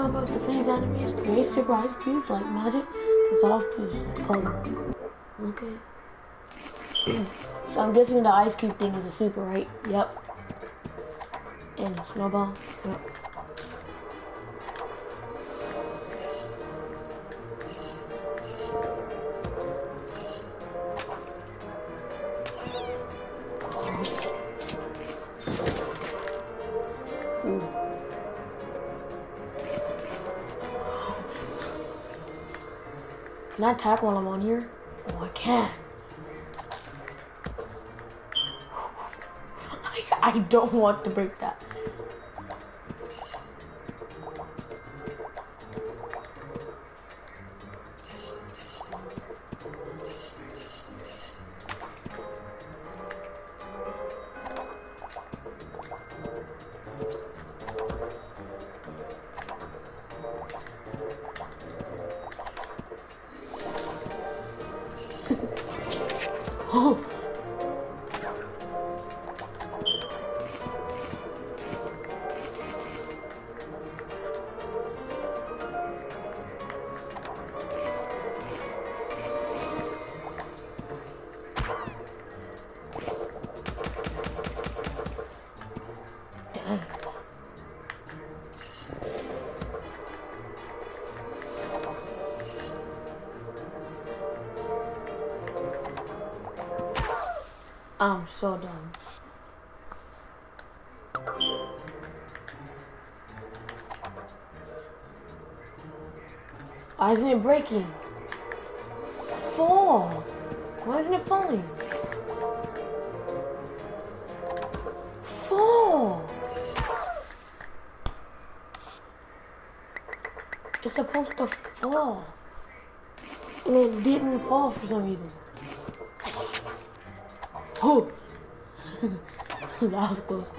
snowballs to freeze enemies, create super ice cubes like magic, to dissolve color. Okay. so I'm guessing the ice cube thing is a super, right? Yep. And snowball. Yep. Can I tap while I'm on here? Oh, I can. I don't want to break that. I'm so done. Why isn't it breaking? Fall! Why isn't it falling? Fall! It's supposed to fall. And it didn't fall for some reason. That was close.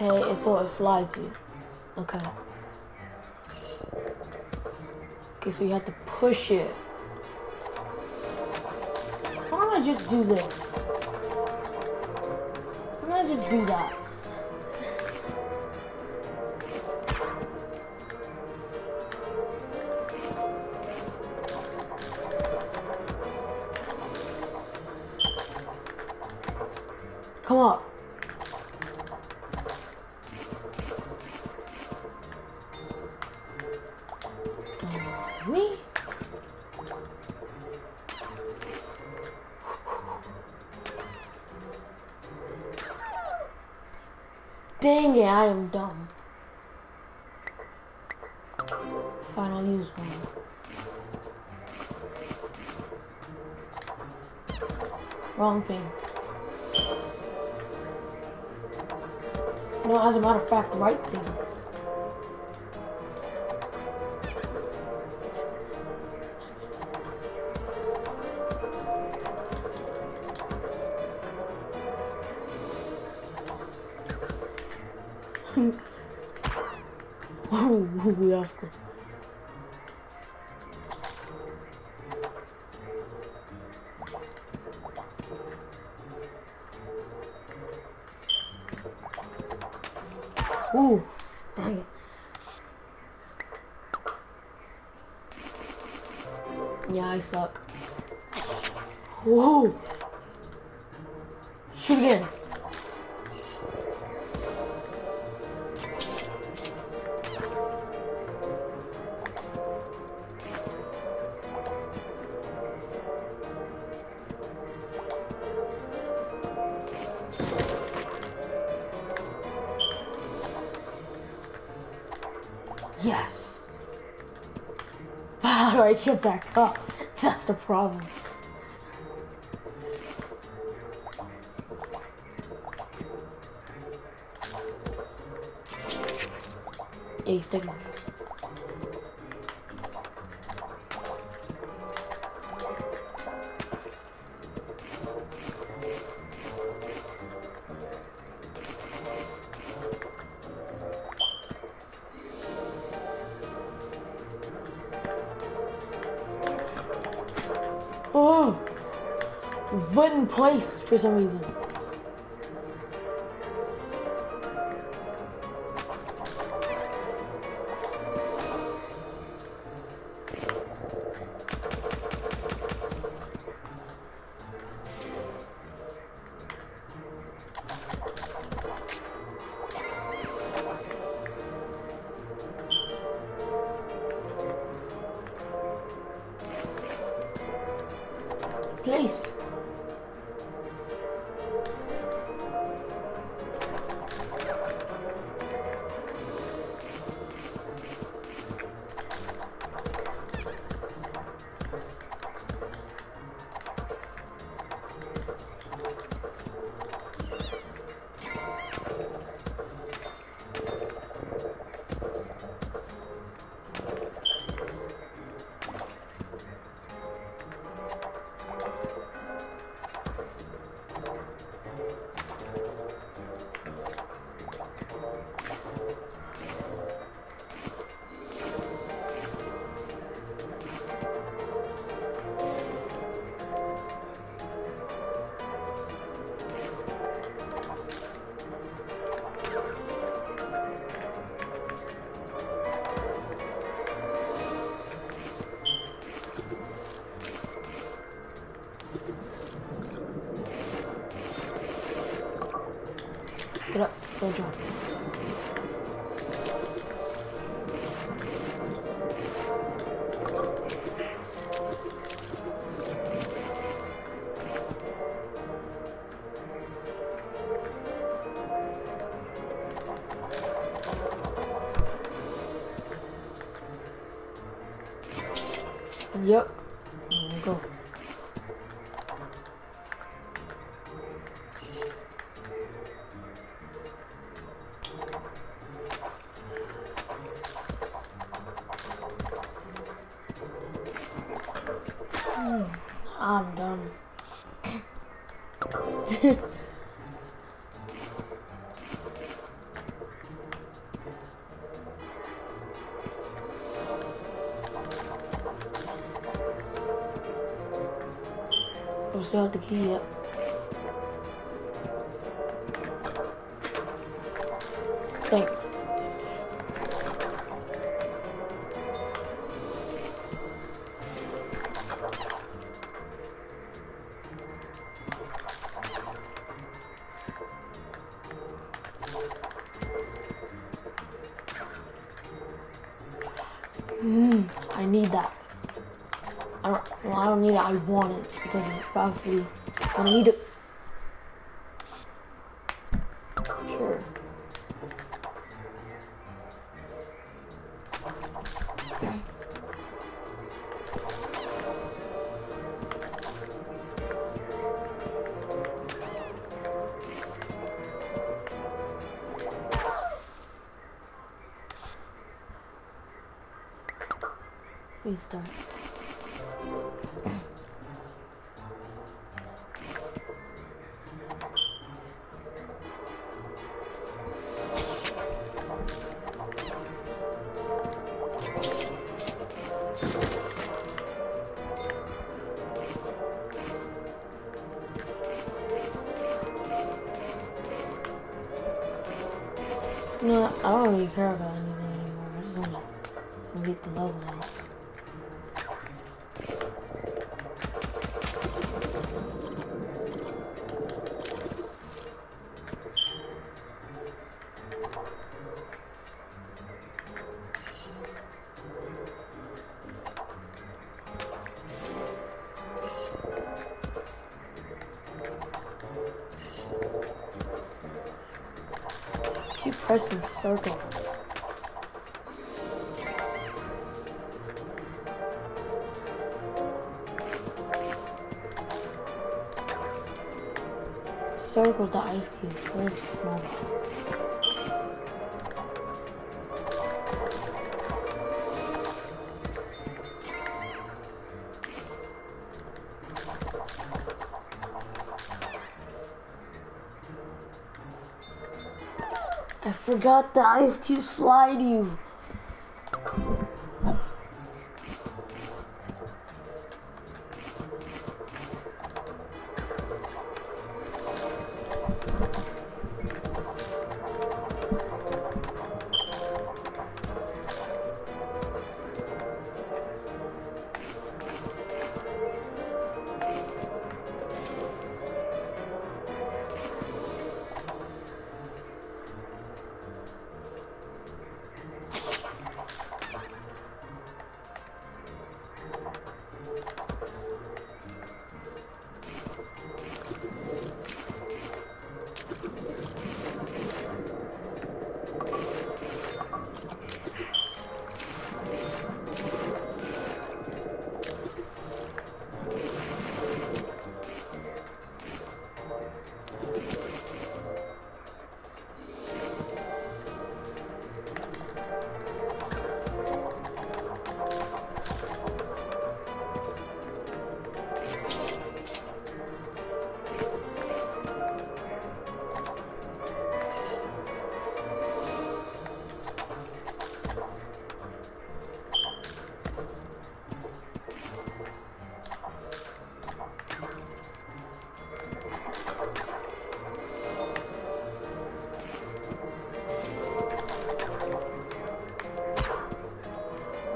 Okay, it's sort of slides you. Okay. Okay, so you have to push it. Why don't I just do this? Why don't I just do that? Come on. Dang it, I am dumb. Fine, I'll use one. Wrong thing. No, as a matter of fact, right thing. Good. Ooh, dang it. Yeah, I suck. Whoa! Shoot again. Get back up? That's the problem. A stigma. Oh! Button place for some reason. Place. Go jump. Yep. Still have the key yet. Thanks. Mm, I need that. I don't, well, I don't need it. I want it because it's probably I need it. Sure. Please No, I don't really care about anything anymore. I just want to complete the level now. Pressing circle. Circle the ice cube. Where's I forgot the ice cube slide you.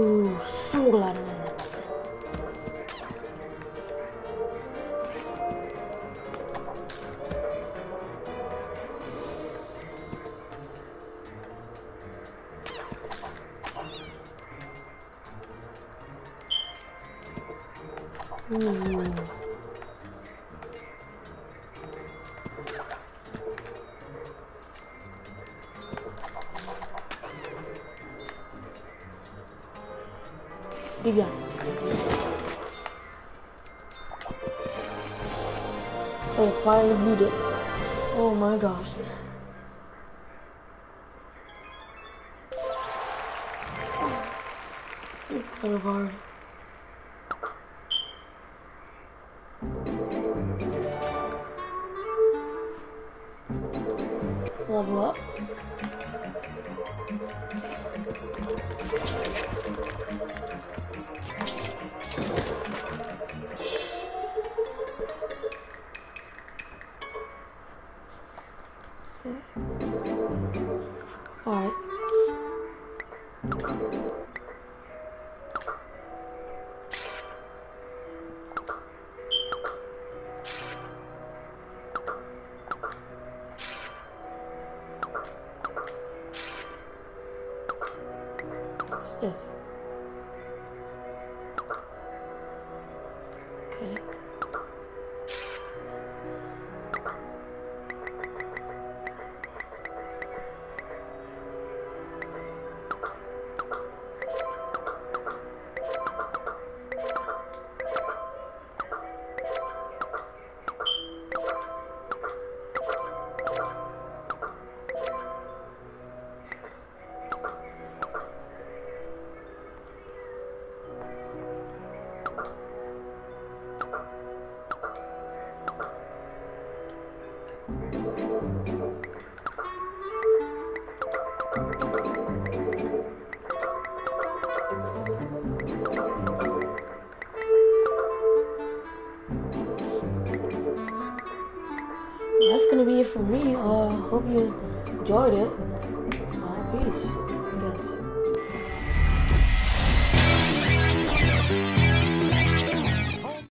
Ooh, so Hard. Level up. Alright.